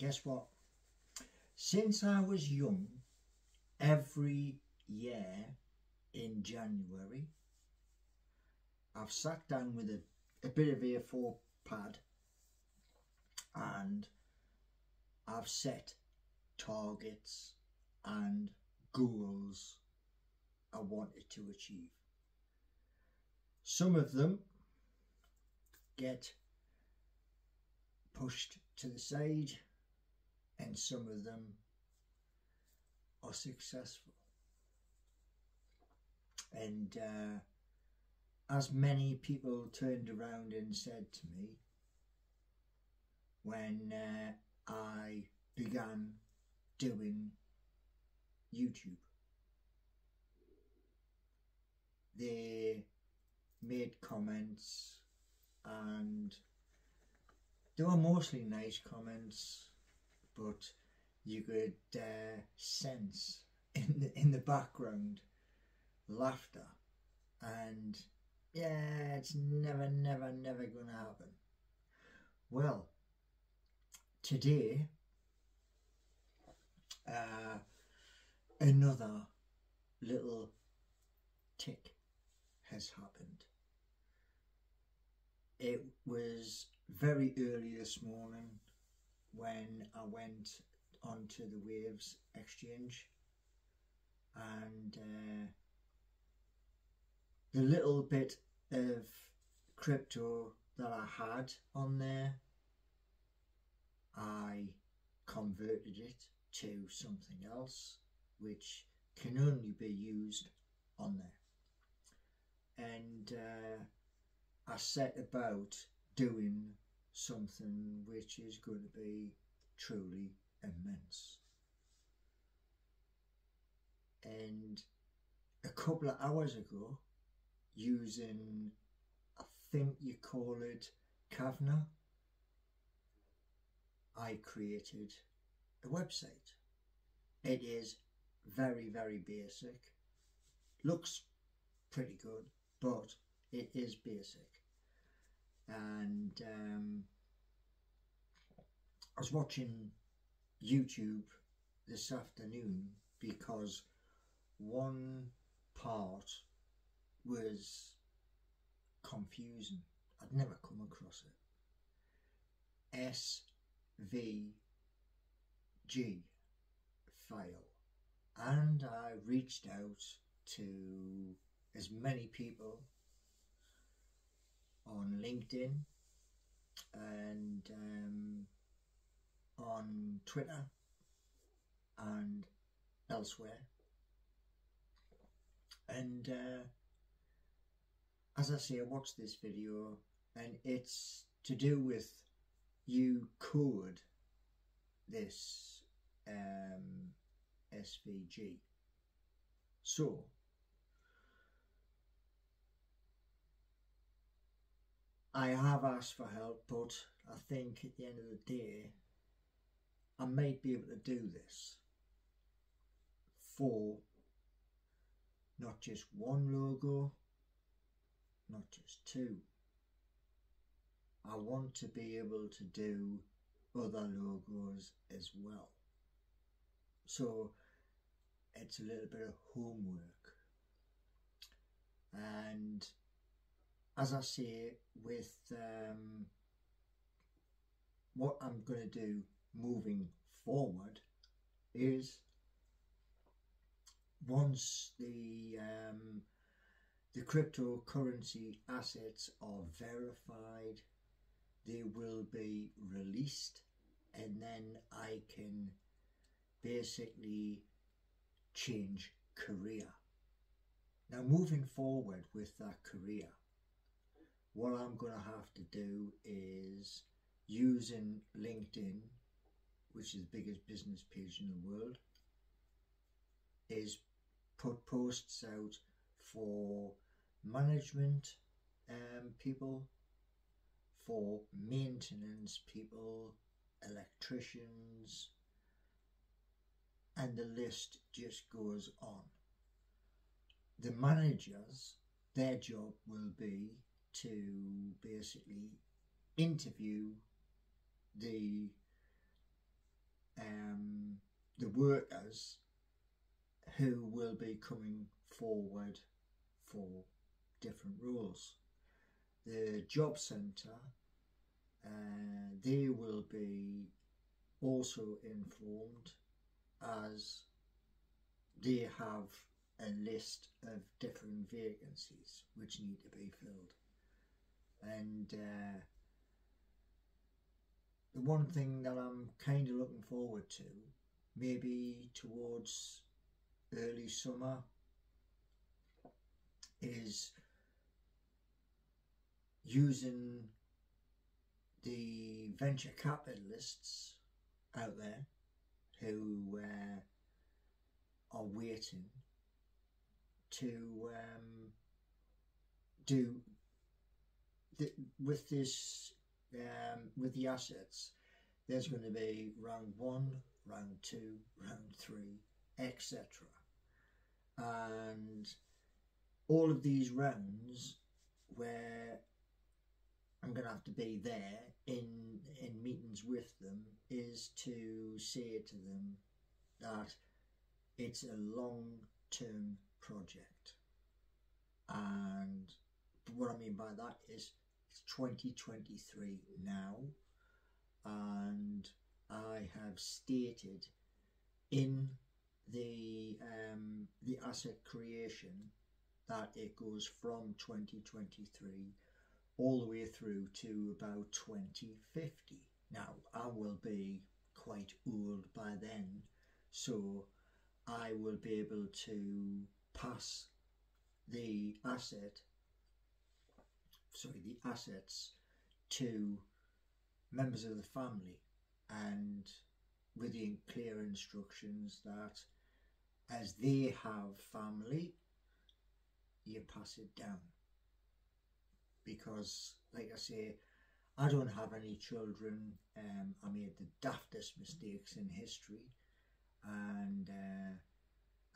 guess what? Since I was young, every year in January, I've sat down with a, a bit of A4 pad and I've set targets and goals I wanted to achieve. Some of them get pushed to the side and some of them are successful. And uh, as many people turned around and said to me when uh, I began doing YouTube, they made comments and they were mostly nice comments but you could uh, sense in the, in the background laughter. And yeah it's never never never gonna happen. Well today uh, another little tick has happened. It was very early this morning when I went onto the Waves exchange. And uh, the little bit of crypto that I had on there I converted it to something else which can only be used on there. And uh, I set about doing something which is going to be truly immense. And a couple of hours ago, using, I think you call it Kavna, I created a website. It is very, very basic. Looks pretty good, but it is basic and um, I was watching YouTube this afternoon because one part was confusing. I'd never come across it. SVG file. And I reached out to as many people on LinkedIn and um, on Twitter and elsewhere. And uh, as I say, I watched this video and it's to do with you code this um, SVG. So I have asked for help, but I think at the end of the day, I may be able to do this for not just one logo, not just two. I want to be able to do other logos as well. So it's a little bit of homework. And as I say, with um, what I'm going to do moving forward is once the um, the cryptocurrency assets are verified they will be released and then I can basically change career. Now moving forward with that career what I'm going to have to do is using LinkedIn, which is the biggest business page in the world, is put posts out for management um, people, for maintenance people, electricians, and the list just goes on. The managers, their job will be to basically interview the um, the workers who will be coming forward for different roles. The job centre, uh, they will be also informed as they have a list of different vacancies which need to be filled. And uh, the one thing that I'm kind of looking forward to, maybe towards early summer, is using the venture capitalists out there who uh, are waiting to um, do with this um, with the assets. There's going to be round one, round two, round three, etc. And all of these rounds where I'm going to have to be there in in meetings with them is to say to them that it's a long term project and what I mean by that is it's 2023 now and I have stated in the um, the asset creation that it goes from 2023 all the way through to about 2050. Now, I will be quite old by then, so I will be able to pass the asset, sorry, the assets to members of the family and with the clear instructions that as they have family, you pass it down because, like I say, I don't have any children. Um, I made the daftest mistakes in history, and uh,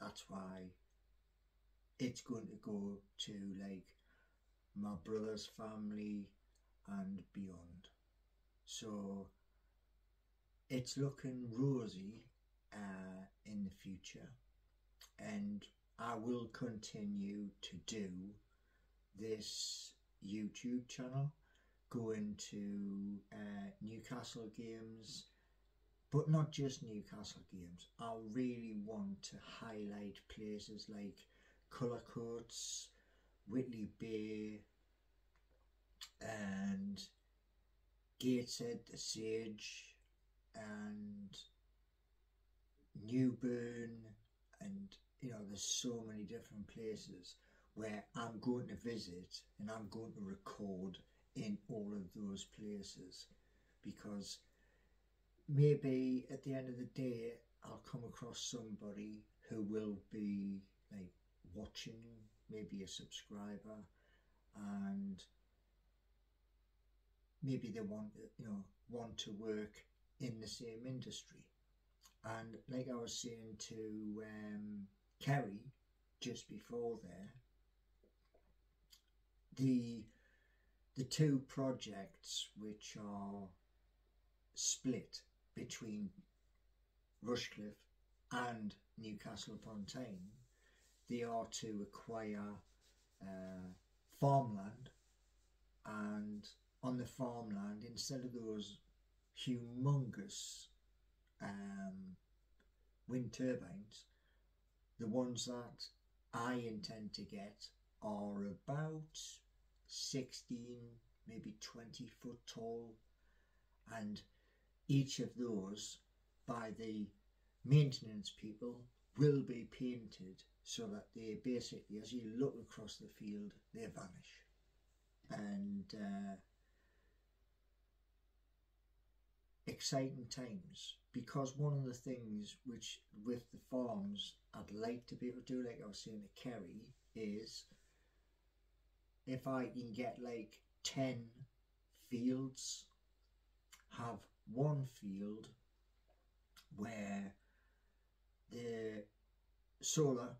that's why it's going to go to like my brother's family and beyond. So it's looking rosy uh, in the future, and I will continue to do this YouTube channel, go into uh, Newcastle games, but not just Newcastle games. I really want to highlight places like Color Cullercoats, Whitley Bay, and Gateshead, the Sage, and Newburn, and you know, there's so many different places where I'm going to visit and I'm going to record in all of those places because maybe at the end of the day I'll come across somebody who will be like watching maybe a subscriber and maybe they want you know want to work in the same industry. And like I was saying to um, Kerry just before there the the two projects which are split between Rushcliffe and Newcastle upon Tyne, they are to acquire uh, farmland and on the farmland instead of those humongous um, wind turbines the ones that I intend to get are about 16, maybe 20 foot tall, and each of those by the maintenance people will be painted so that they basically, as you look across the field, they vanish. And uh, exciting times because one of the things which with the farms I'd like to be able to do, like I was saying to Kerry, is if I can get like 10 fields, have one field where the solar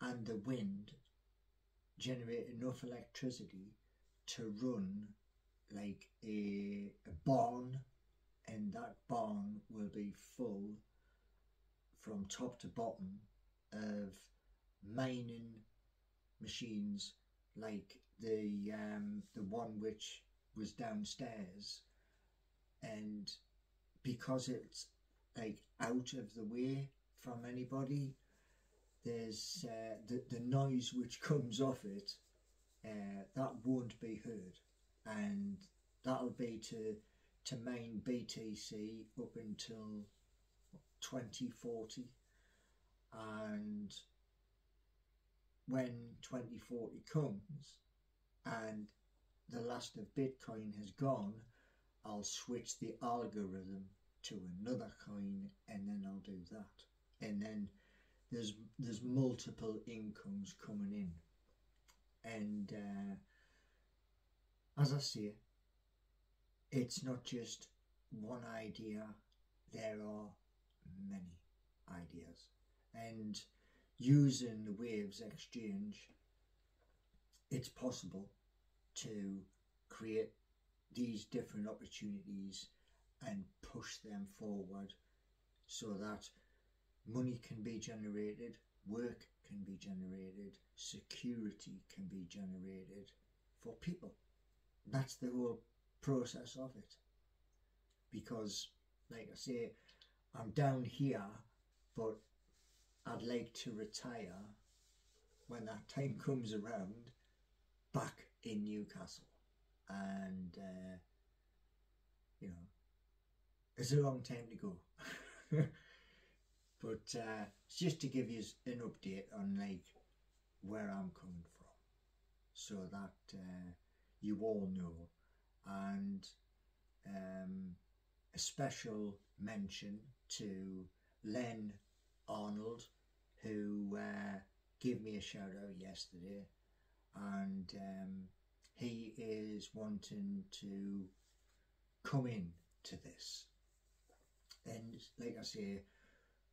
and the wind generate enough electricity to run like a, a barn, and that barn will be full from top to bottom of mining machines like the um, the one which was downstairs. And because it's like out of the way from anybody there's uh, the, the noise which comes off it uh, that won't be heard. And that'll be to to main BTC up until 2040 and when 2040 comes and the last of Bitcoin has gone I'll switch the algorithm to another coin and then I'll do that. And then there's there's multiple incomes coming in. And uh, as I say it's not just one idea. There are many ideas. And using the waves exchange it's possible to create these different opportunities and push them forward so that money can be generated, work can be generated, security can be generated for people. That's the whole process of it. Because, like I say, I'm down here, but I'd like to retire when that time comes around back in Newcastle. And, uh, you know, it's a long time to go. but uh, just to give you an update on like where I'm coming from so that uh, you all know. And um, a special mention to Len Arnold who uh, gave me a shout out yesterday. And um, he is wanting to come in to this. And like I say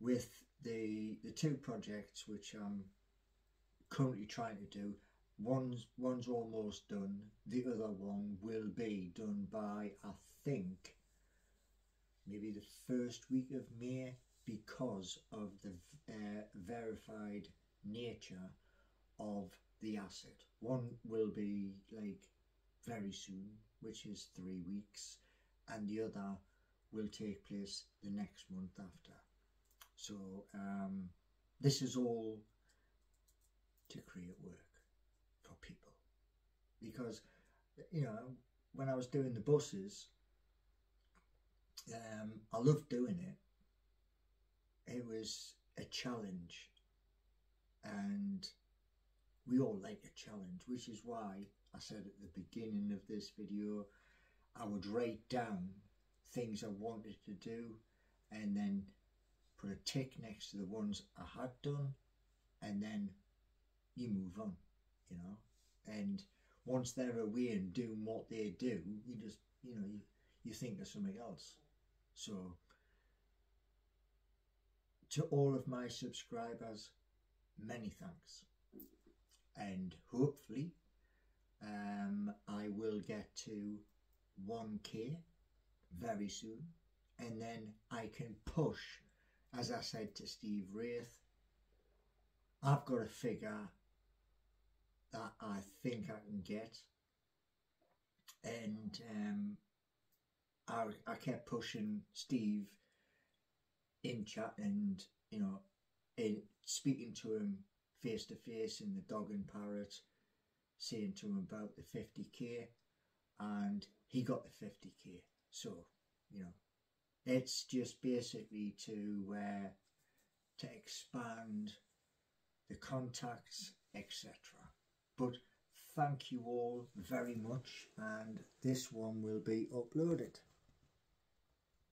with the the two projects which I'm currently trying to do. One's one's almost done. The other one will be done by I think maybe the first week of May because of the uh, verified nature of the asset. One will be like very soon which is three weeks and the other will take place the next month after so um, this is all to create work for people. Because you know when I was doing the buses um, I loved doing it. It was a challenge. And we all like a challenge which is why I said at the beginning of this video I would write down things I wanted to do and then put a tick next to the ones I had done and then you move on you know? And once they're away and doing what they do you just you know you, you think of something else. So to all of my subscribers many thanks. And hopefully um, I will get to 1k very soon and then I can push as I said to Steve Wraith, I've got a figure that I think I can get. And um, I, I kept pushing Steve in chat and, you know, in speaking to him face to face in the dog and parrot, saying to him about the 50k, and he got the 50k. So, you know, it's just basically to uh, to expand the contacts, etc. But thank you all very much, and this one will be uploaded.